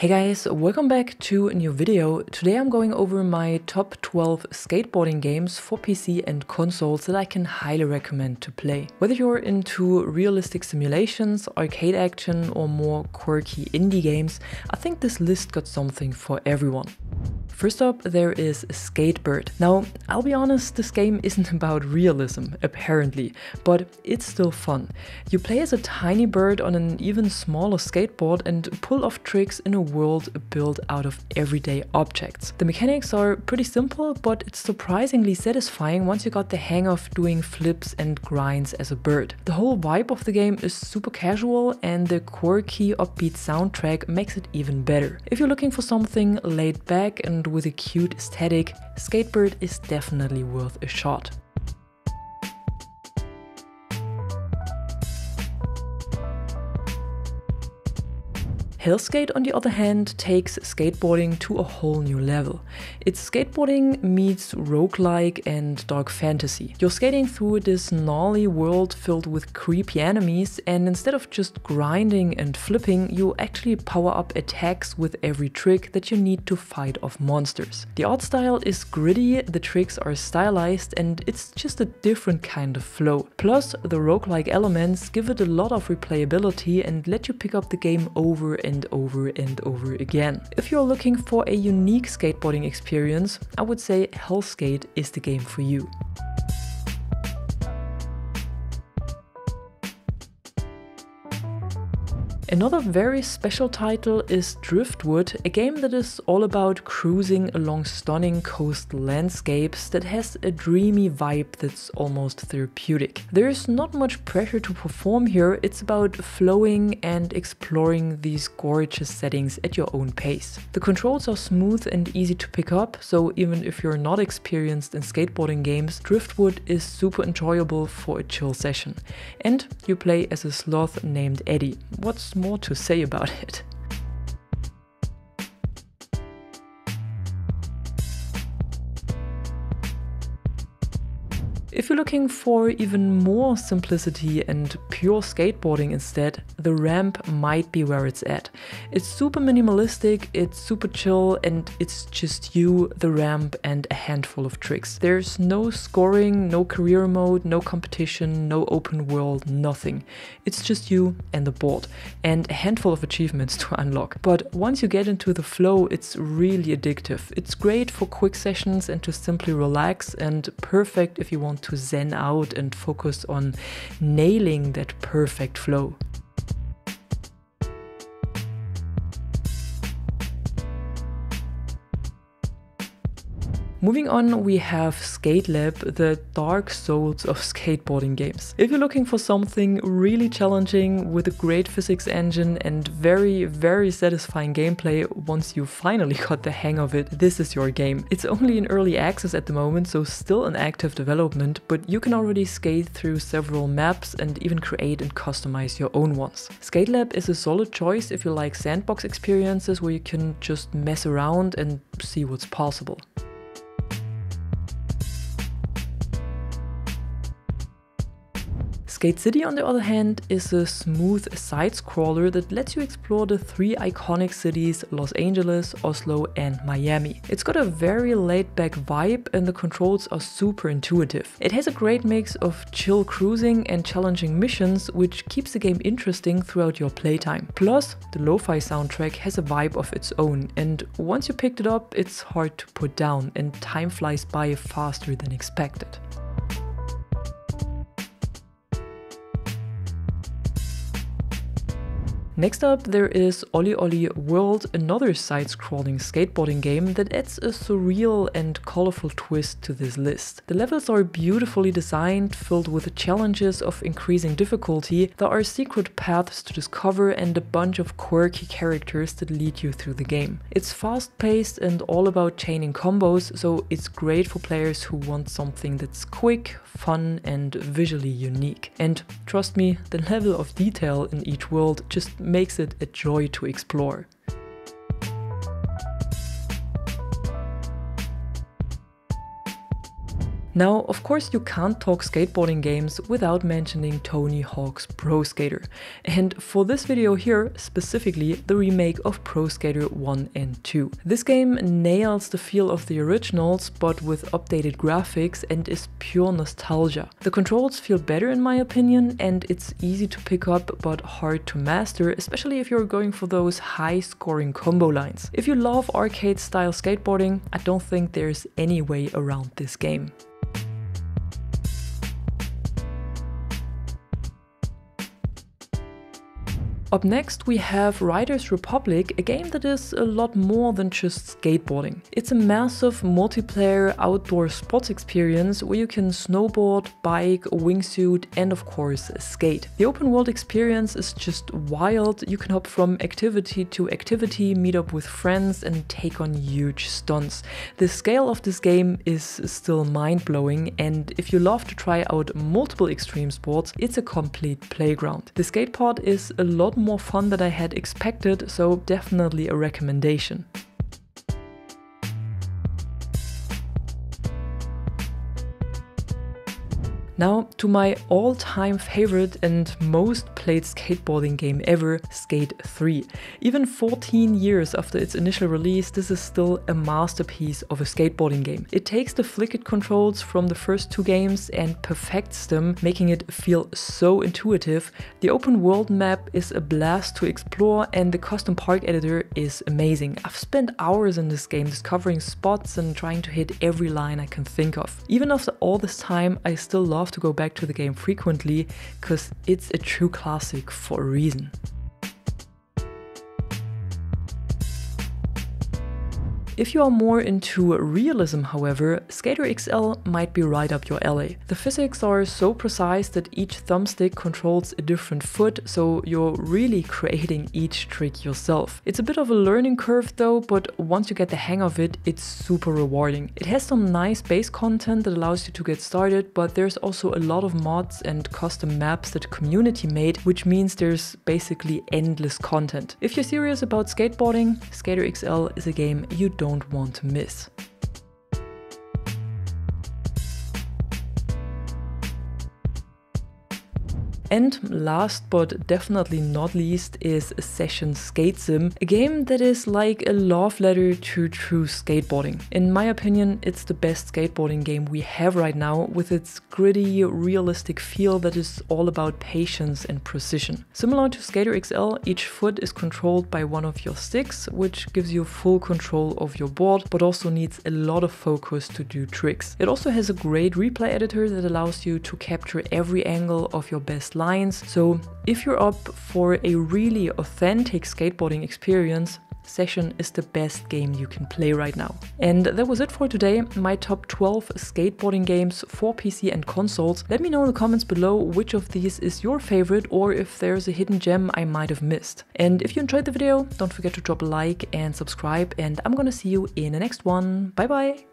Hey guys, welcome back to a new video. Today I'm going over my top 12 skateboarding games for PC and consoles that I can highly recommend to play. Whether you're into realistic simulations, arcade action or more quirky indie games, I think this list got something for everyone. First up, there is Skatebird. Now, I'll be honest, this game isn't about realism, apparently, but it's still fun. You play as a tiny bird on an even smaller skateboard and pull off tricks in a world built out of everyday objects. The mechanics are pretty simple, but it's surprisingly satisfying once you got the hang of doing flips and grinds as a bird. The whole vibe of the game is super casual and the quirky upbeat soundtrack makes it even better. If you're looking for something laid back and with a cute aesthetic, Skatebird is definitely worth a shot. Helskate, on the other hand, takes skateboarding to a whole new level. It's skateboarding meets roguelike and dark fantasy. You're skating through this gnarly world filled with creepy enemies, and instead of just grinding and flipping, you actually power up attacks with every trick that you need to fight off monsters. The art style is gritty, the tricks are stylized, and it's just a different kind of flow. Plus, the roguelike elements give it a lot of replayability and let you pick up the game over and and over and over again. If you're looking for a unique skateboarding experience, I would say Helskate is the game for you. Another very special title is Driftwood, a game that is all about cruising along stunning coastal landscapes that has a dreamy vibe that's almost therapeutic. There is not much pressure to perform here, it's about flowing and exploring these gorgeous settings at your own pace. The controls are smooth and easy to pick up, so even if you're not experienced in skateboarding games, Driftwood is super enjoyable for a chill session. And you play as a sloth named Eddie. What's more to say about it. If you're looking for even more simplicity and pure skateboarding instead, the ramp might be where it's at. It's super minimalistic, it's super chill, and it's just you, the ramp, and a handful of tricks. There's no scoring, no career mode, no competition, no open world, nothing. It's just you and the board, and a handful of achievements to unlock. But once you get into the flow, it's really addictive. It's great for quick sessions and to simply relax, and perfect if you want to to zen out and focus on nailing that perfect flow. Moving on, we have Skatelab, the dark souls of skateboarding games. If you're looking for something really challenging with a great physics engine and very, very satisfying gameplay once you finally got the hang of it, this is your game. It's only in early access at the moment, so still in active development, but you can already skate through several maps and even create and customize your own ones. Skatelab is a solid choice if you like sandbox experiences where you can just mess around and see what's possible. Skate City, on the other hand, is a smooth side-scroller that lets you explore the three iconic cities Los Angeles, Oslo and Miami. It's got a very laid-back vibe and the controls are super intuitive. It has a great mix of chill cruising and challenging missions, which keeps the game interesting throughout your playtime. Plus, the lo-fi soundtrack has a vibe of its own, and once you picked it up, it's hard to put down and time flies by faster than expected. Next up there is OlliOlli World, another side-scrolling skateboarding game that adds a surreal and colorful twist to this list. The levels are beautifully designed, filled with challenges of increasing difficulty, there are secret paths to discover and a bunch of quirky characters that lead you through the game. It's fast-paced and all about chaining combos, so it's great for players who want something that's quick, fun and visually unique. And trust me, the level of detail in each world just makes it a joy to explore. Now, of course, you can't talk skateboarding games without mentioning Tony Hawk's Pro Skater. And for this video here, specifically the remake of Pro Skater 1 and 2. This game nails the feel of the originals, but with updated graphics and is pure nostalgia. The controls feel better in my opinion, and it's easy to pick up but hard to master, especially if you're going for those high scoring combo lines. If you love arcade style skateboarding, I don't think there's any way around this game. Up next we have Riders Republic, a game that is a lot more than just skateboarding. It's a massive multiplayer outdoor sports experience where you can snowboard, bike, wingsuit and of course skate. The open world experience is just wild, you can hop from activity to activity, meet up with friends and take on huge stunts. The scale of this game is still mind-blowing and if you love to try out multiple extreme sports, it's a complete playground. The skate part is a lot more fun than I had expected, so definitely a recommendation. Now to my all-time favorite and most played skateboarding game ever, Skate 3. Even 14 years after its initial release, this is still a masterpiece of a skateboarding game. It takes the flicked controls from the first two games and perfects them, making it feel so intuitive. The open world map is a blast to explore and the custom park editor is amazing. I've spent hours in this game discovering spots and trying to hit every line I can think of. Even after all this time, I still love to go back to the game frequently because it's a true classic for a reason. If you are more into realism, however, Skater XL might be right up your alley. The physics are so precise that each thumbstick controls a different foot, so you're really creating each trick yourself. It's a bit of a learning curve though, but once you get the hang of it, it's super rewarding. It has some nice base content that allows you to get started, but there's also a lot of mods and custom maps that community made, which means there's basically endless content. If you're serious about skateboarding, Skater XL is a game you don't don't want to miss. And last but definitely not least is Session Skate Sim, a game that is like a love letter to true skateboarding. In my opinion, it's the best skateboarding game we have right now with its gritty, realistic feel that is all about patience and precision. Similar to Skater XL, each foot is controlled by one of your sticks, which gives you full control of your board, but also needs a lot of focus to do tricks. It also has a great replay editor that allows you to capture every angle of your best lines. So if you're up for a really authentic skateboarding experience, Session is the best game you can play right now. And that was it for today, my top 12 skateboarding games for PC and consoles. Let me know in the comments below which of these is your favorite or if there's a hidden gem I might have missed. And if you enjoyed the video, don't forget to drop a like and subscribe and I'm gonna see you in the next one. Bye bye!